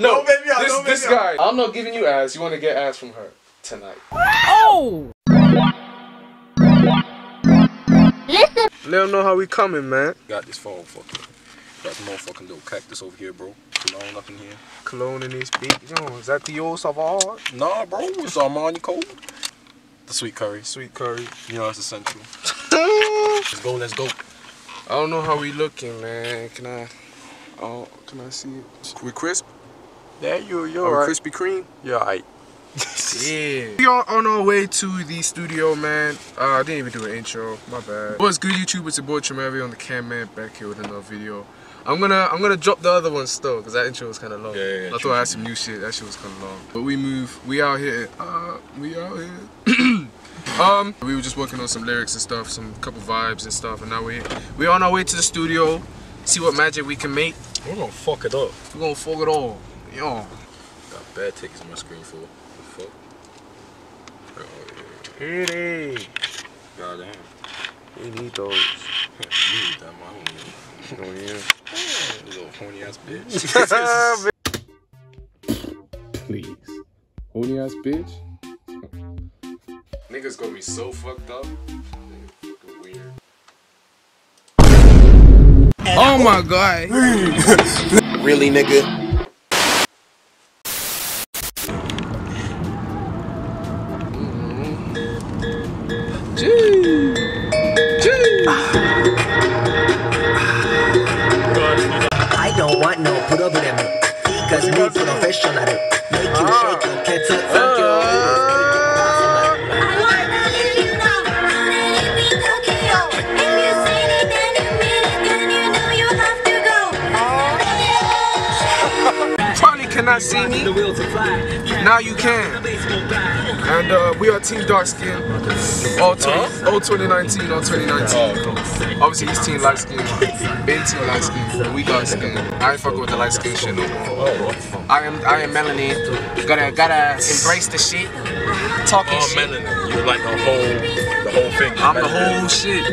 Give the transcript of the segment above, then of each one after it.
No, Don't make me out, this, don't make this me guy. I'm not giving you ass. You want to get ass from her tonight. Oh! Let them know how we coming, man. Got this phone fucking. Got the motherfucking little cactus over here, bro. Cologne up in here. Cologne in this beat. Yo, is that the old Sauvage? Nah, bro. It's Armani Code. The sweet curry. Sweet curry. You know, it's essential. let's go, let's go. I don't know how we looking, man. Can I? Oh, can I see it? We crisp? Yeah, you, you're Are we right. Krispy Kreme? You're right. Yeah. We are on our way to the studio, man. Uh, I didn't even do an intro. My bad. What's good, YouTube? It's your boy Trill Mavii on the cam man back here with another video. I'm gonna I'm gonna drop the other one still because that intro was kind of long. Yeah, yeah, yeah, I true, thought I had some new shit. That shit was kind of long. But we move. We out here. Uh, we out here. um, we were just working on some lyrics and stuff, some couple vibes and stuff, and now we we're on our way to the studio. See what magic we can make. We're gonna fuck it up. We're gonna fuck it all. Yo. Got bad tickets on my screen for. The fuck? Oh, yeah. Hit it. Goddamn. We need those. you need that, my homie. Oh yeah. Little horny ass bitch. Please. Horny ass bitch. Niggas gonna be so fucked up. Weird. Oh my god. Really, nigga? Want no put over them. Cause me professional Make you shake Probably cannot see me. Now you can. And uh, we are Team Dark Skin. All, 20, all 2019, all 2019. Obviously, he's Team Light Skin. Been Team Light Skin. We dark skin. I ain't fucking with the light skin shit no more. I am I am melanin. Gotta gotta embrace the shit. Talking Oh, shit. melanin. You're like the whole, the whole thing. I'm the whole shit.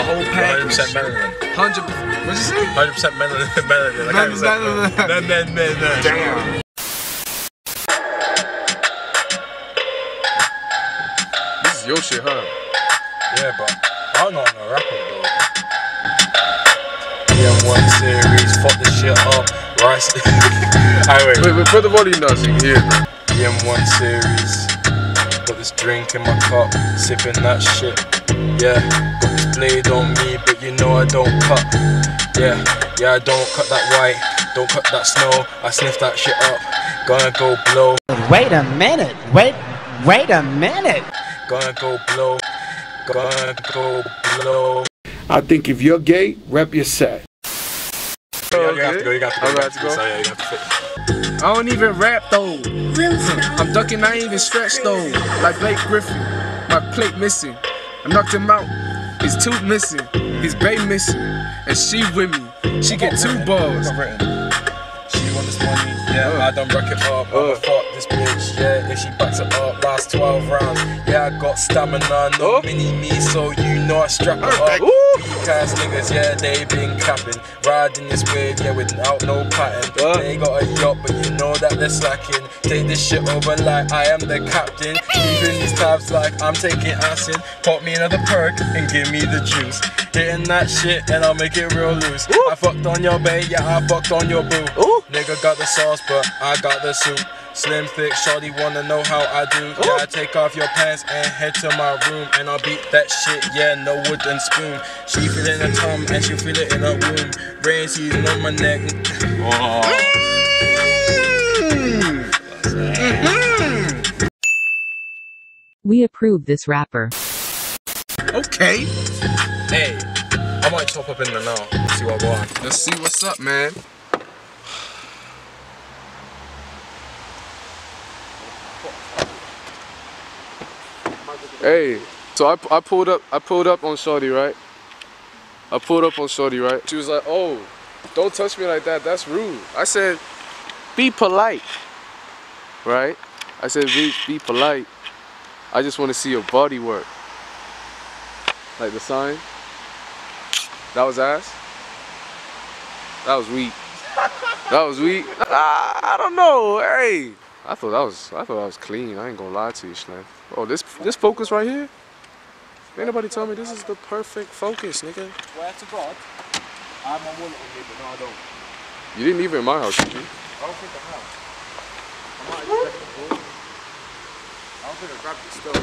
The whole 100% package. melanin. Hundred. What'd you say? 100% melanin. melanin. I can't even say it. Melanin. Melanin, melanin. Damn. This is your shit, huh? Yeah, but I'm not on a rapper though. EM1 series, fuck this shit up. Rice. Alright, Wait, wait, put the volume down so you can hear it. man. EM1 series. Got this drink in my cup, sipping that shit. Yeah, got this blade on me, but you know I don't cut. Yeah, yeah, I don't cut that white, don't cut that snow. I sniff that shit up. Gonna go blow, Wait a minute. Wait. Wait a minute. gonna go blow, gonna go blow. I think if you're gay, rep your set. Yeah, you have to go, you have to go. I'm you have to to go. go. You have to fit. I don't even rap though. I'm ducking, I ain't even stretched though. Like Blake Griffin, my plate missing. I knocked him out. His tooth missing, his bay missing, and she with me. She get two balls. She want this money, yeah, uh. I done rack it up. I'ma uh. fuck this bitch, yeah, if she backs it up, last 12 rounds. Yeah, I got stamina, no Oh. mini me, so you know I strap it up. Ooh. Ass niggas, yeah, they been capping. Riding this wave, yeah, without no pattern. They got a yacht, but you know that they're slacking. Take this shit over like I am the captain. Leaving these tabs like I'm taking acid. Pop me another perk and give me the juice. Hitting that shit and I'll make it real loose. I fucked on your bae, yeah, I fucked on your boo. Ooh. Nigga got the sauce, but I got the soup. Slim thick, shawty wanna know how I do. Yeah, I take off your pants and head to my room, and I'll beat that shit. Yeah, no wooden spoon. She feel it in her tongue and she feel it in her womb. Rain season on my neck. We approve this rapper. Okay, Hey, I might chop up in the now. See what I want. let's see what's up, man. Hey, so I, I pulled up I pulled up on Shorty, right? I pulled up on Shorty, right? She was like, "Oh, don't touch me like that. That's rude." I said, "Be polite." Right? I said, "Be be polite. I just want to see your body work." Like the sign. That was ass. That was weak. That was weak. Ah, I don't know. Hey, I thought that was I thought that was clean. I ain't gonna lie to you, Slim. Oh, this this focus right here. Ain't nobody tell me this is the perfect focus, nigga. Where to God, I have my wallet on me, but no, I don't. You didn't leave it in my house, did you? I don't think I have. I might have left home. I don't think I grabbed it still.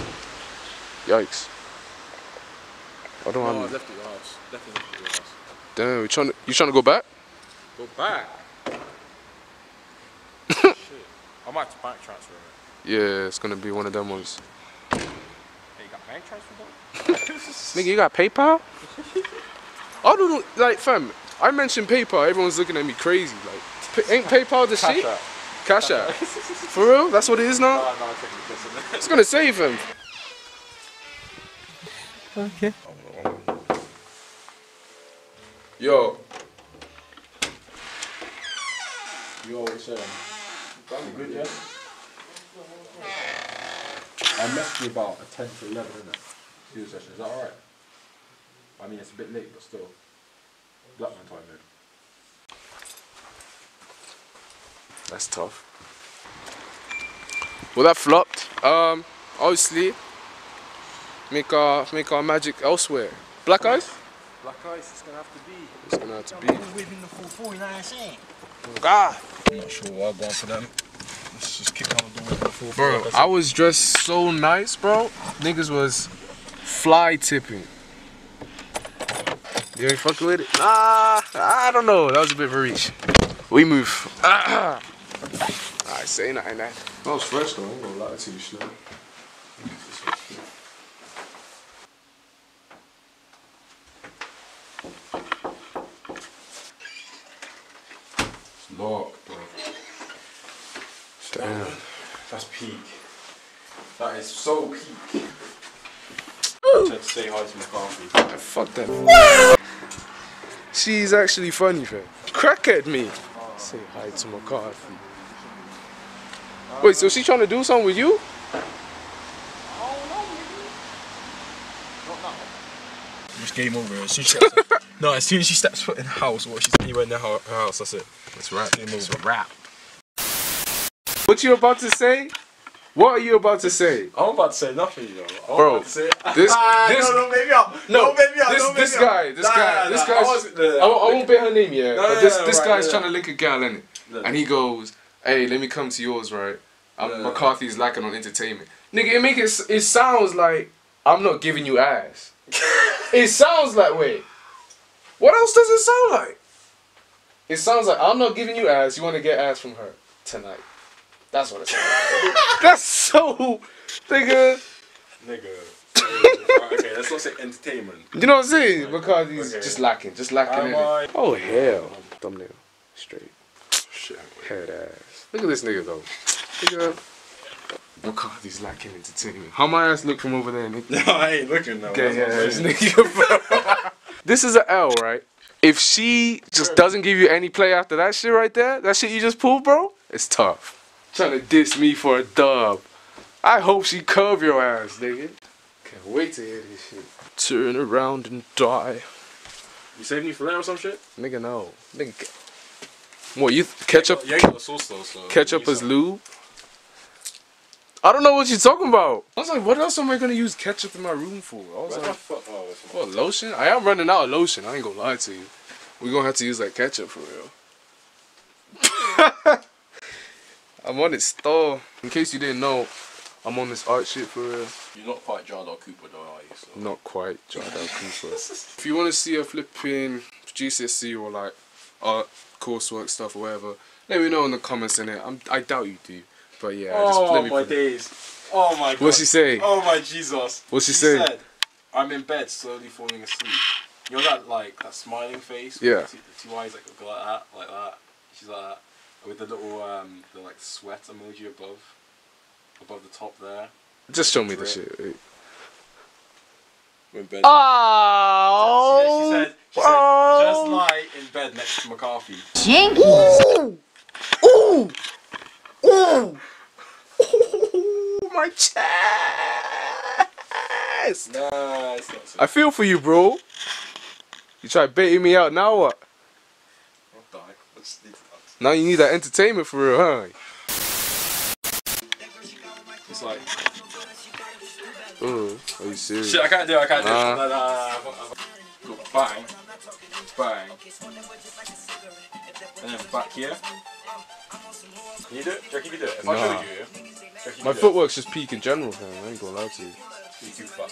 Yikes. I don't No, I left it at your house. Definitely left it at your house. Damn, you trying to you trying to go back? Go back. Shit. I might have to bank transfer it. Yeah, it's gonna be one of them ones. Hey, you got bank transfer though? Nigga, you got PayPal? I don't know, like, fam. I mentioned PayPal, everyone's looking at me crazy. Like, ain't PayPal the shit? App. Cash App. For real? That's what it is now? Oh, no, I'm taking the piss in it. It's gonna save him. Okay. Yo, Yo, what's up? You good, yeah? I messed you about a 10 to 11, innit? Studio session, is that alright? I mean, it's a bit late, but still. Black man time, man. that's tough. Well, that flopped. Um, obviously, make our make our magic elsewhere. Black eyes? Black ice, it's gonna have to be. It's gonna have to be. Within the full 49 cent. God, I'm not sure what I'm going for them. Let's just keep on doing the full bro, I was dressed so nice, bro. Niggas was fly tipping. You ain't fucking with it? Nah, I don't know. That was a bit of a reach. We move. I say nothing. That that was fresh though. I ain't gonna lie to you, Slim. Locked, bro. Damn. That's peak. That is so peak. I tried to say hi to McCarthy. Fuck that. She's actually funny, fam. Crack at me. Say hi to McCarthy. Wait, so she trying to do something with you? It's game over. As soon as she steps, no, as soon as she steps foot in the house or she's anywhere near her, her house, that's it. That's right. Game over. Rap. What you about to say? What are you about to say? I'm about to say nothing, yo. I'm Bro, about to say, this- Ah, this- no, no, maybe up. No, No, maybe up. this no, this maybe up. guy, this Nah, guy, nah, this nah, guy's. I wasn't. I, won't- I won't bet her name yet, No, but no, this no, this right, guy's yeah. trying to link a gal in it, and he goes, "Hey, let me come to yours, right? I'm, Yeah. McCarthy's lacking on entertainment, nigga. It make it it sounds like I'm not giving you ass. it sounds like wait, what else does it sound like? It sounds like I'm not giving you ass. You want to get ass from her tonight. That's what it sounds like. That's so, nigga. Nigga. Right, okay, let's not say entertainment. You know what I'm saying? Because he's Okay. just lacking, just lacking in I- it. Oh hell, thumbnail, straight, Shit. head ass. Look at this nigga though. Nigga, McCarthy's lacking entertainment. How my ass look from over there, nigga? No, I ain't looking though. Okay, yeah, That's this what I'm saying. nigga. Bro. this is an L, right? If she just doesn't give you any play after that shit right there, that shit you just pulled, bro, it's tough. Trying to diss me for a dub. I hope she curve your ass, nigga. Can't wait to hear this shit. Turn around and die. You saving me for later or some shit? Nigga, no. Nigga. What, you th- ketchup? You ain't got the sauce though, so. Ketchup you as lube? I don't know what you're talking about. I was like, what else am I gonna use ketchup in my room for? I was What the like, fuck? Oh, what, lotion? I am running out of lotion. I ain't gonna lie to you. We're gonna have to use like ketchup for real. I'm on this store. In case you didn't know, I'm on this art shit for real. You're not quite Jardel Cooper though, are you? So. Not quite Jardel Cooper. if you want to see a flipping GCSE or like art coursework stuff or whatever, let me know in the comments in it. I'm, I doubt you do, but yeah. just Oh let me my put- days. Oh my god. What's she say? Oh my Jesus. What's she say? said, I'm in bed slowly falling asleep. You know that like that smiling face? Yeah. The two, the two eyes like go like that, like that. She's like that. With the little um the like sweat emoji above above the top there. Just show me the shit. wait. In bed. Oh, She said, she said just lie in bed next to McCarthy. my chest. Nah, it's not so. I feel for you, bro. You try baiting me out now, what? I'll die. I just need to Now you need that entertainment for real, huh? It's like Oh, are you serious? shit. I can't do. it, I can't do. it. Nah. Nah, nah, nah, bang, bang, and then back here. Can you do it? Do you reckon you do it? If I Nah. showed you, My footwork's just peak in general, man. I ain't gonna lie to you. You too fat.